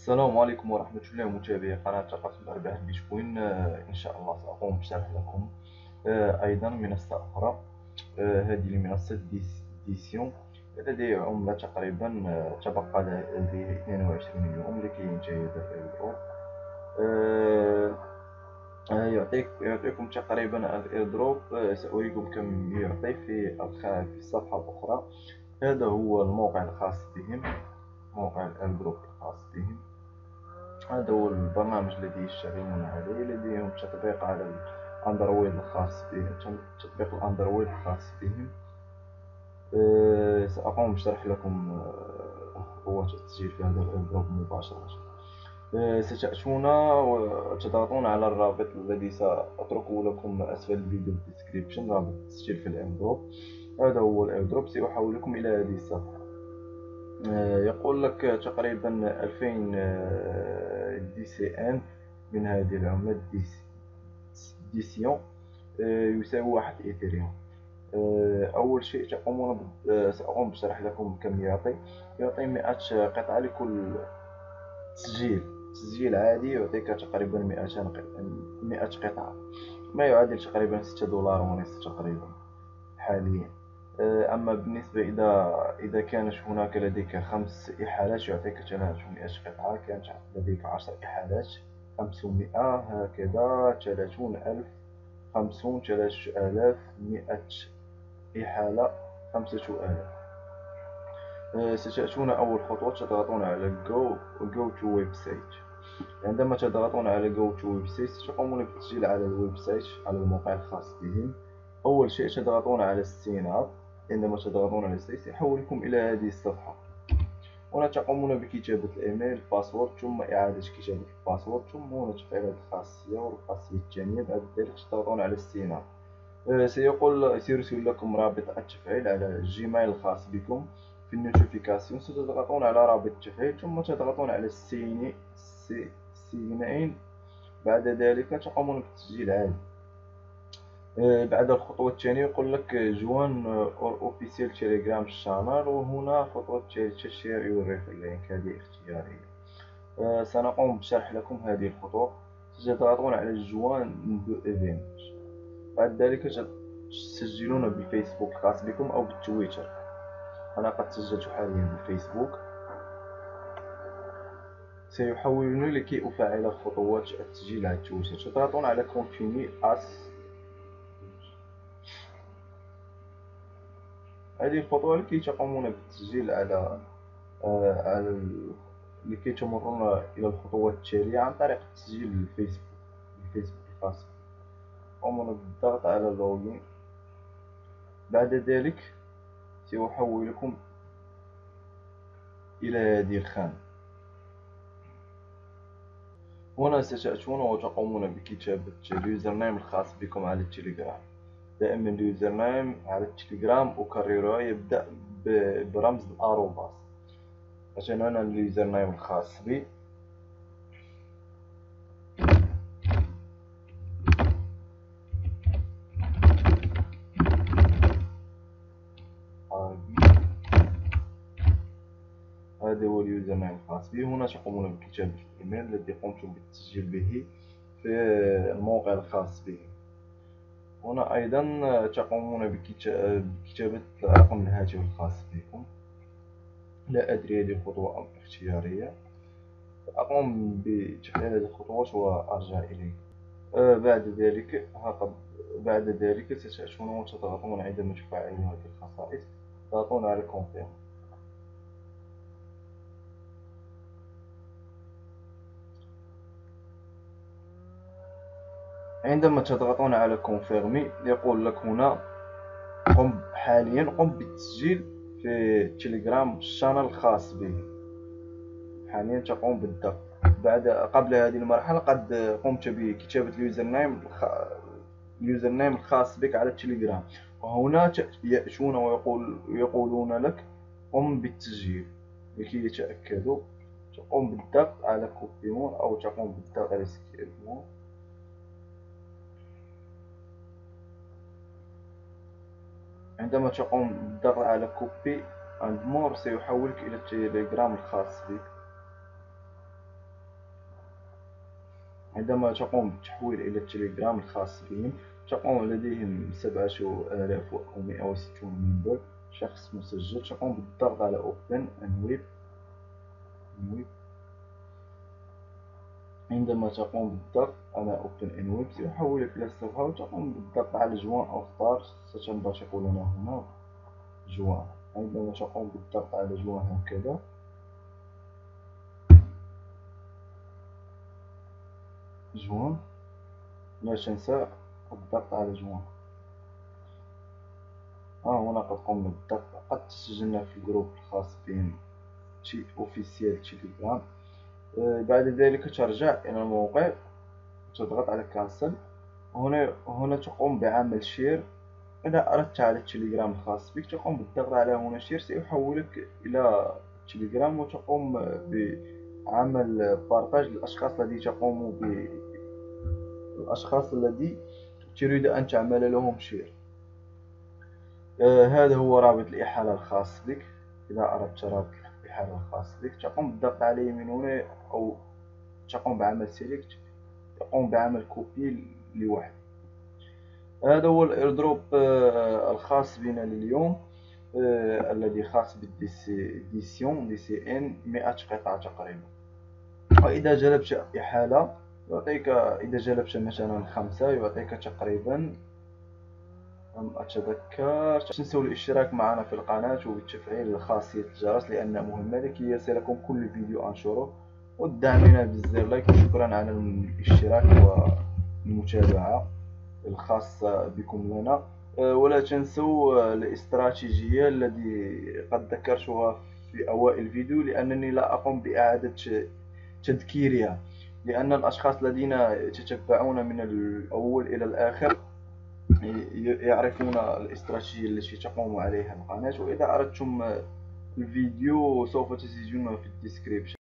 السلام عليكم ورحمة الله متابعي قناة ثقافة الأرباح البيتكوين آه، إن شاء الله سأقوم بشرح لكم. آه، أيضا منصة أخرى. آه، هذه المنصة ديس Dsion. لدي عملة تقريبا تبقى لدي 22 يوم لكي ينتهي هذا ال airdrop يعطيك يعطيكم تقريبا ال airdrop سأريكم كم يعطي في في الصفحة الأخرى. هذا هو الموقع الخاص بهم. موقع ال airdrop الخاص بهم. هذا هو البرنامج الذي يشتغلون عليه لديهم تطبيق على الأندرويد الخاص بهم تطبيق الأندرويد الخاص بهم أه سأقوم بشرح لكم خطوات أه التسجيل في هذا البلوك مباشرة. أه ستأتون وتضغطون على الرابط الذي سأتركه لكم أسفل الفيديو بال description رابط التسجيل في ال airdrop هذا هو ال airdrop سيحولكم إلى هذه الصفحة. يقول لك تقريبا 2000 DCN من هذه العملة Dsion آه، يساوي واحد إيثيريوم. آه، أول شيء تقومون سأقوم بشرح لكم كم يعطي. يعطي 100 قطعة لكل تسجيل. تسجيل عادي يعطيك تقريبا 200 100 قطعة. ما يعادل تقريبا 6 دولار ونصف تقريبا حاليا. آه، أما بالنسبة إذا إذا كانت هناك لديك خمس إحالات يعطيك 300 قطعة كانت لديك عشر إحالات 500 هكذا 30 ألف 50 3000 100 إحالة 5000 آه، ستأتون أول خطوة تضغطون على Go Go to Website. عندما تضغطون على Go to Website ستقومون بالتسجيل على الويب سايت على الموقع الخاص بهم. أول شيء تضغطون على اب عندما تضغطون على السيس يحولكم إلى هذه الصفحة. هنا تقومون بكتابة الإيميل الباسورد ثم إعادة كتابة الباسورد ثم هنا تفعيل الخاصية والخاصية الثانية بعد ذلك تضغطون على السينار أه، سيقول سيرسل لكم رابط التفعيل على الجيميل الخاص بكم. في النوتيفيكاسيون ستضغطون على رابط التفعيل ثم تضغطون على السيني sign in. بعد ذلك تقومون بالتسجيل عادي. آه، بعد الخطوة الثانية يقول لك join our official Telegram channel وهنا خطوة share your link هذه اختيارية آه، سنقوم بشرح لكم هذه الخطوة. ستضغطون على join the event بعد ذلك تسجلون بالفيسبوك الخاص بكم أو بالتويتر أنا قد سجلت حاليا بالفيسبوك سيحولني لكي أفعل خطوات التسجيل على التويتر تضغطون على continue as هذه الخطوة لكي تقومون بالتسجيل على آه، على لكي تمرون إلى الخطوات التالية عن طريق تسجيل الفيسبوك الفيسبوك الخاص. تقومون بالضغط على ال login. بعد ذلك سيحولكم إلى هذه الخانة. هنا ستأتون وتقومون بكتابة ال username الخاص بكم على التليجرام. دائما ال username على التليجرام أكرره يبدأ برمز ال arobase عشان أنا ال username الخاص بي. هذا هو ال username الخاص بي. هنا تقومون بكتابة الإيميل الذي قمتم بالتسجيل به في الموقع الخاص به هنا أيضا تقومون بكتابة رقم الهاتف الخاص بكم لا أدري هذه خطوة أم اختيارية أقوم بتحليل هذه الخطوات وأرجع آه، بعد ذلك بعد ذلك ستأتون وتضغطون عندما تفعلون هذه الخصائص تضغطون على confirm عندما تضغطون على confirm يقول لك هنا قم حاليا قم بالتسجيل في تليجرام ال channel الخاص به. حاليا تقوم بالضغط. بعد قبل هذه المرحلة قد قمت بكتابة ال username ال username الخاص بك على التليجرام وهنا يأتون ويقول يقولون لك قم بالتسجيل. لكي يتأكدوا تقوم بالضغط على copy more أو تقوم بالضغط على skip عندما تقوم بالضغط على copy عند more سيحولك إلى التليجرام الخاص بك. عندما تقوم بالتحويل إلى التليجرام الخاص بهم تقوم لديهم سبعة آلاف ومئة وستون منبر شخص مسجل تقوم بالضغط على أوبن أنويب أنويب. عندما تقوم بالضغط على Open and Web سيحولك إلى الصفحة وتقوم بالضغط على جوان أو ستار ستنبثق لنا هنا جوان. عندما تقوم بالضغط على جوان هكذا. join. لا تنسى الضغط على join. ها هنا قد قمنا بالضغط. قد تسجلنا في ال group الخاص بهم the official Telegram آه، بعد ذلك ترجع إلى الموقع تضغط على cancel هنا هنا تقوم بعمل share. إذا أردت على التليجرام الخاص بك تقوم بالضغط على هنا share. سيحولك إلى التليجرام وتقوم بعمل partage للأشخاص الذي تقوم ب الأشخاص الذي تريد أن تعمل لهم share. آه هذا هو رابط الإحالة الخاص بك. إذا أردت رابط الإحالة الخاص. بك تقوم بالضغط عليه من هنا أو تقوم بعمل select تقوم بعمل copy لواحد. هذا هو ال airdrop آه الخاص بنا لليوم آه الذي خاص بال Dsion DCN 100 قطعة تقريبا. وإذا جلبت إحالة يعطيك إذا جلبت مثلا خمسة يعطيك تقريبا لم أتذكر. تنسوا الاشتراك معنا في القناة؟ وبتفعيل خاصية الجرس؟ لأنها مهمة لكي يصلكم كل فيديو أنشره. ودعمنا بالزر like وشكرا على الاشتراك والمتابعة الخاصة بكم لنا. ولا تنسوا الاستراتيجية التي قد ذكرتها في أوائل الفيديو لأنني لا أقوم بإعادة تذكيرها. لأن الأشخاص الذين يتتبعون من الأول إلى الآخر يعرفون الاستراتيجية التي تقوم عليها القناة وإذا أردتم الفيديو سوف تجدونه في الديسكريبشن.